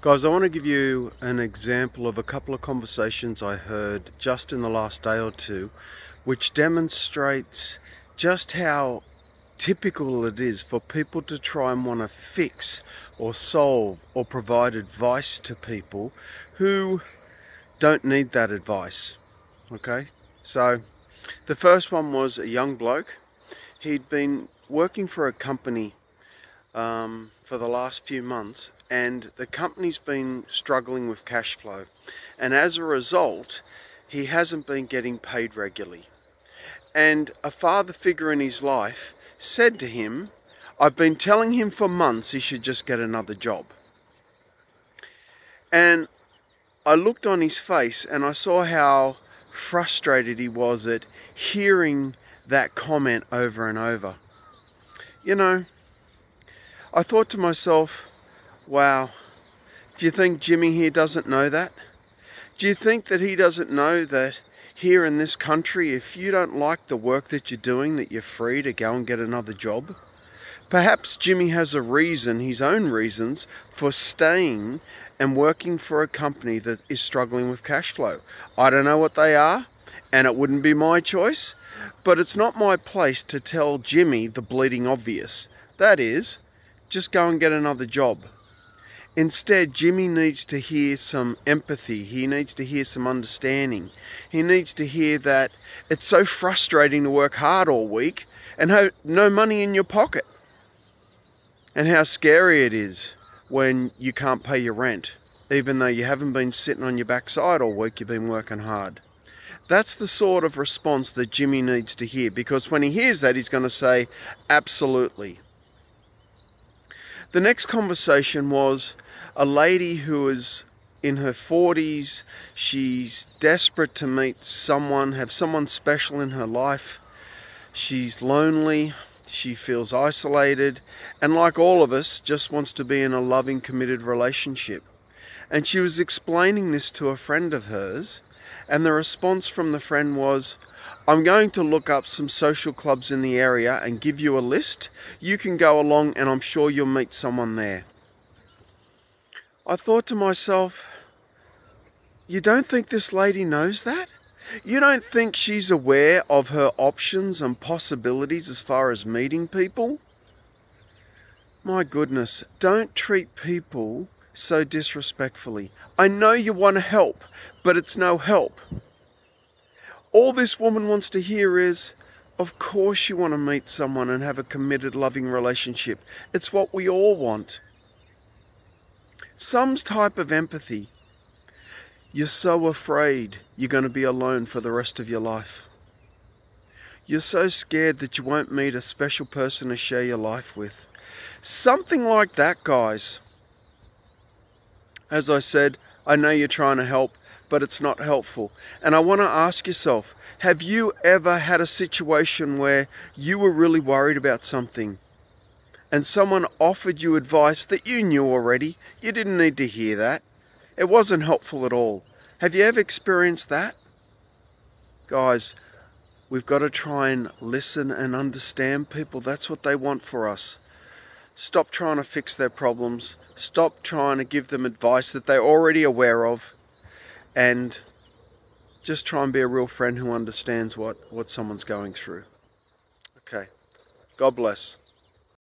Guys, I want to give you an example of a couple of conversations I heard just in the last day or two, which demonstrates just how typical it is for people to try and want to fix or solve or provide advice to people who don't need that advice. Okay, so the first one was a young bloke. He'd been working for a company um, for the last few months and the company's been struggling with cash flow. And as a result he hasn't been getting paid regularly. And a father figure in his life said to him I've been telling him for months he should just get another job. And I looked on his face and I saw how frustrated he was at hearing that comment over and over. You know I thought to myself, wow, do you think Jimmy here doesn't know that? Do you think that he doesn't know that here in this country, if you don't like the work that you're doing, that you're free to go and get another job? Perhaps Jimmy has a reason, his own reasons, for staying and working for a company that is struggling with cash flow. I don't know what they are, and it wouldn't be my choice, but it's not my place to tell Jimmy the bleeding obvious. That is, just go and get another job. Instead, Jimmy needs to hear some empathy. He needs to hear some understanding. He needs to hear that it's so frustrating to work hard all week and have no money in your pocket. And how scary it is when you can't pay your rent, even though you haven't been sitting on your backside all week, you've been working hard. That's the sort of response that Jimmy needs to hear because when he hears that, he's going to say, Absolutely. The next conversation was a lady who is in her 40s. She's desperate to meet someone, have someone special in her life. She's lonely, she feels isolated, and like all of us, just wants to be in a loving, committed relationship. And she was explaining this to a friend of hers, and the response from the friend was, I'm going to look up some social clubs in the area and give you a list. You can go along and I'm sure you'll meet someone there. I thought to myself, you don't think this lady knows that? You don't think she's aware of her options and possibilities as far as meeting people? My goodness, don't treat people so disrespectfully. I know you want to help, but it's no help. All this woman wants to hear is, of course you want to meet someone and have a committed, loving relationship. It's what we all want. Some type of empathy. You're so afraid you're going to be alone for the rest of your life. You're so scared that you won't meet a special person to share your life with. Something like that, guys. As I said, I know you're trying to help but it's not helpful. And I want to ask yourself have you ever had a situation where you were really worried about something and someone offered you advice that you knew already? You didn't need to hear that. It wasn't helpful at all. Have you ever experienced that? Guys, we've got to try and listen and understand people. That's what they want for us. Stop trying to fix their problems. Stop trying to give them advice that they're already aware of and just try and be a real friend who understands what, what someone's going through. Okay. God bless.